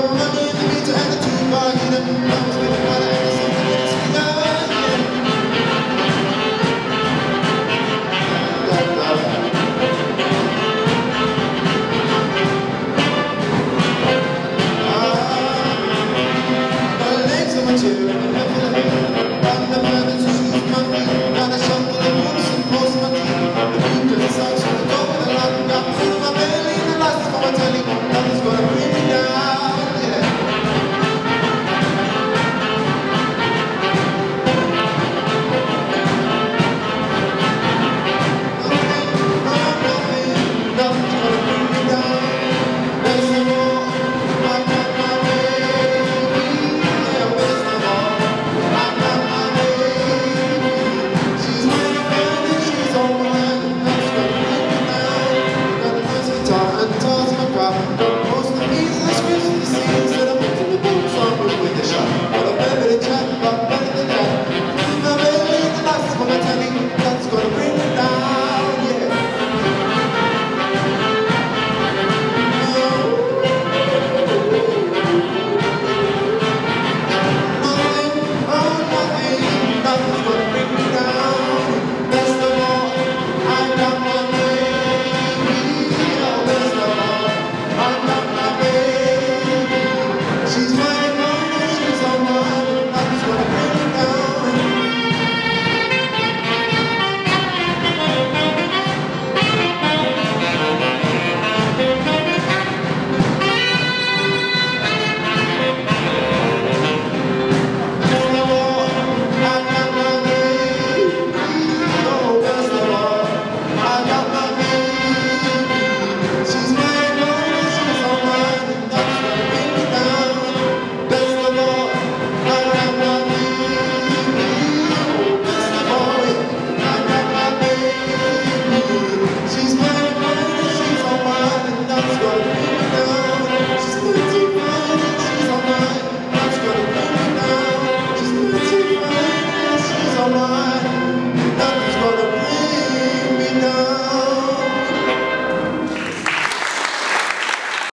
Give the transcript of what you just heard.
Thank you. up.